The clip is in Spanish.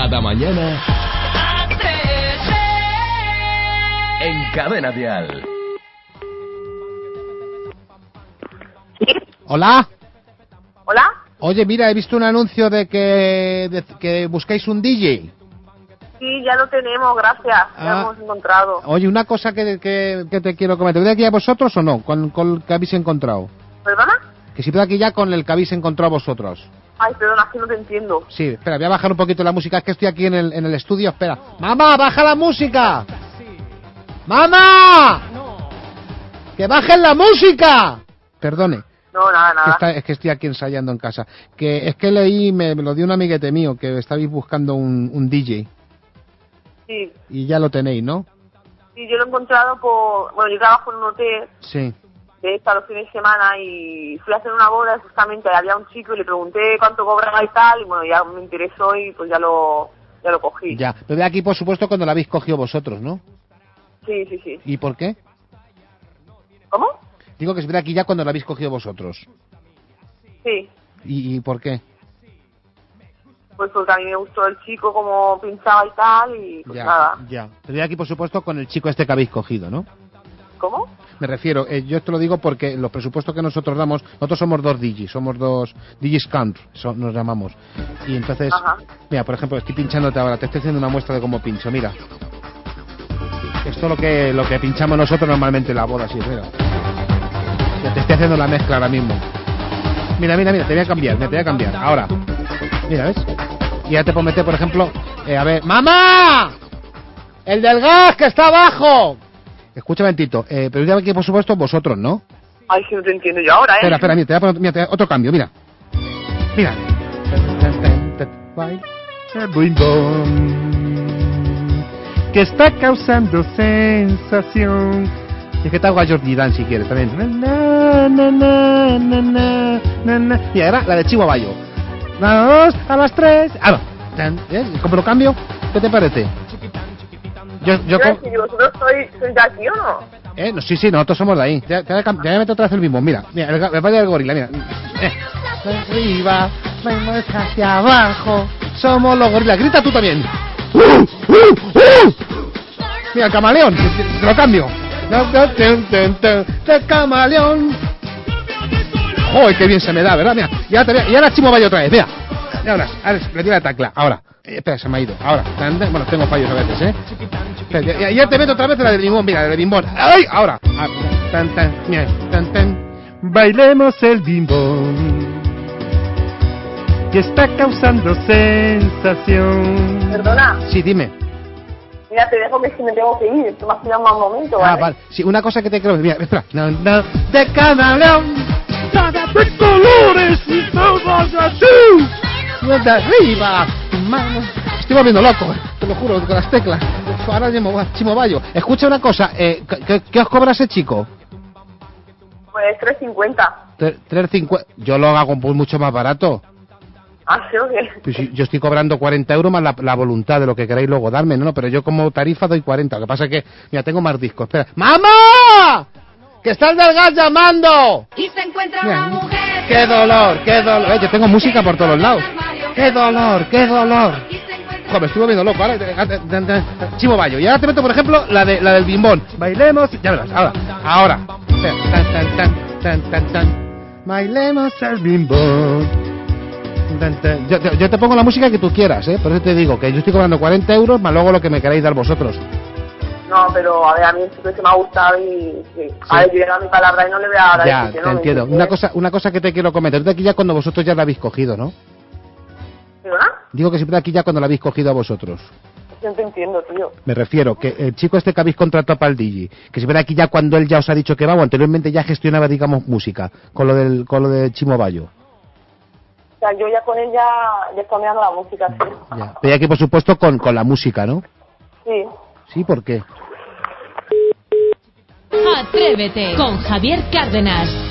Cada mañana. En Cadena Dial. Hola. ¿Hola? Oye, mira, he visto un anuncio de que, de que buscáis un DJ. Sí, ya lo tenemos, gracias. Ya Ah. lo hemos encontrado. Oye, una cosa que, que, que te quiero comentar. ¿Viene aquí a vosotros o no? ¿Con, con el que habéis encontrado? ¿Perdona? Que si viene aquí ya con el que habéis encontrado vosotros. Ay, perdona, es que no te entiendo. Sí, espera, voy a bajar un poquito la música. Es que estoy aquí en el, en el estudio. Espera. ¡Mamá, baja la música! ¡Mamá! ¡Que bajen la música! Perdone. No, nada, Que nada. está- es que estoy aquí ensayando en casa. Que es que leí, me, me lo dio un amiguete mío, que estabais buscando un, un DJ. Sí, Y ya lo tenéis, ¿no? sí, yo lo he encontrado por... Bueno, yo trabajo en un hotel Sí. De esta los fines de semana y fui a hacer una boda justamente había un chico y le pregunté cuánto cobraba y tal y bueno, ya me interesó y pues ya lo, ya lo cogí. Ya. Pero de aquí, por supuesto, cuando lo habéis cogido vosotros, ¿no? Sí, sí, sí. ¿Y por qué? ¿Cómo? Digo que es de aquí ya cuando lo habéis cogido vosotros. Sí, ¿Y, y por qué? pues porque a mí me gustó el chico como pinchaba y tal y pues ya, nada. ya. Pero de aquí, por supuesto, con el chico este que habéis cogido, ¿no? Me refiero, eh, yo te lo digo porque los presupuestos que nosotros damos, nosotros somos dos DJs, somos dos DJs count, so- nos llamamos. Y entonces, Ajá. mira, por ejemplo, estoy pinchándote ahora, te estoy haciendo una muestra de cómo pincho, mira. Esto es lo que, lo que pinchamos nosotros normalmente en la boda, sí, mira. Te estoy haciendo la mezcla ahora mismo. Mira, mira, mira, te voy a cambiar, mira, te voy a cambiar. Ahora. Mira, ¿ves? Y ya te puedo meter, por ejemplo, eh, a ver, ¡Mamá! ¡El del gas que está abajo! Escúchame, Tito, eh, pero ya aquí, por supuesto, vosotros, ¿no? Ay, que no te entiendo yo ahora, ¿eh? Espera, espera, mira, te voy a poner mira, te voy a- otro cambio, mira. Mira. Que está causando sensación. Es que te hago a Jordi Dan si quieres también. Na, na, na, na, na, na, na. Y ahora la de Chihuahua. Dos, a las tres. Ah, no. Tan, ¿eh? ¿Cómo lo cambio? ¿Qué te parece? Yo, yo, Quiero co- decir, ¿Vosotros sois, sois de aquí o no? eh, no, sí, sí, nosotros somos de ahí. Te, te voy a cam- te voy a meter otra vez el mismo. Mira, mira, el, el valle del gorila, mira. Eh. Arriba, vamos hacia abajo. Somos los gorilas. Grita tú también. ¡Uh! ¡Uh! ¡Uh! Mira, el camaleón. Te, te- te lo cambio. El camaleón. Joder, qué bien se me da, ¿verdad? Mira, y ahora, y ahora Chimo vaya otra vez, mira. Y ahora, ahora le tira la tacla. Ahora. Eh, espera, se me ha ido. Ahora. Bueno, tengo fallos a veces, ¿eh? Espera, ya, ya te meto otra vez la del bimbón, mira, la del bimbón. ¡Ay! Ahora. Ah, tan, tan, mira, tan, tan. Bailemos el bimbón. Que está causando sensación. Perdona, Sí, dime. mira, te dejo que si me tengo que ir. Me has pillado un mal momento, Ah, ¿vale? vale. Sí, una cosa que te quiero... Mira, espera. No, no, de camaleón. De colores y todos así. De arriba. Estoy volviendo loco, te lo juro, con las teclas. Ahora mismo, va, Chimo Bayo. Escucha una cosa, eh, ¿qué- ¿qué, qué os cobra ese chico? Pues 3.50. Tre- 3.50. Yo lo hago por mucho más barato. ¿Ah, sí o qué? Pues yo estoy cobrando 40 euros más la, la voluntad de lo que queráis luego darme, ¿no? Pero yo como tarifa doy 40. Lo que pasa es que, mira, tengo más discos. Espera. ¡Mamá! ¡Que está el del gas llamando! Y se encuentra Mira, una mujer. ¡Qué dolor, qué dolor! Eh, yo tengo música por todos lados. ¡Qué dolor, qué dolor! Y Joder, me estoy volviendo loco. Ahora, Chimo Bayo. Y ahora te meto, por ejemplo, la, de, la del bimbón. Bailemos. Ya verás, ahora. Ahora. Tan, tan, tan, tan, tan, tan. Bailemos el bimbón. Tan, tan. Yo, te- yo te pongo la música que tú quieras, ¿eh? Por eso te digo que yo estoy cobrando 40 euros más luego lo que me queráis dar vosotros. No, pero a ver, a mí chico se me ha gustado y... sí. A ver, yo dado mi palabra y no le voy a dar ya, decir que te no, ¿me entiendo. Una cosa, una cosa que te quiero comentar. De aquí ya cuando vosotros ya la habéis cogido, ¿no? Digo que siempre aquí ya cuando la habéis cogido a vosotros. No te entiendo, tío. Me refiero que el chico este que habéis contratado para el DJ, que se verá aquí ya cuando él ya os ha dicho que va, o anteriormente ya gestionaba, digamos, música, con lo del, con lo de Chimo Bayo. O sea, yo ya con él ya, ya estoy mirando la música, sí. Ya. Pero aquí, por supuesto, con, con la música, ¿no? Sí. Sí, ¿por qué? Atrévete con Javier Cárdenas.